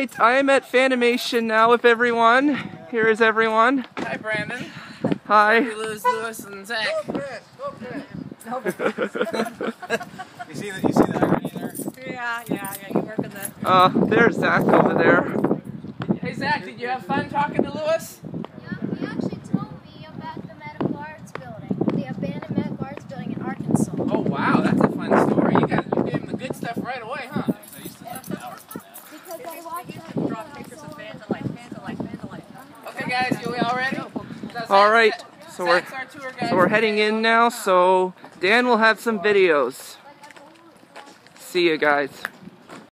right, I am at Fanimation now with everyone. Here is everyone. Hi, Brandon. Hi. We lose Louis and Zach. You see the you see the irony there? Yeah, yeah, yeah. You work in the. Uh, there's Zach over there. Hey, Zach, did you have fun talking to Louis? All ready? All right, so we're so we're heading in now. So Dan will have some videos. See you guys.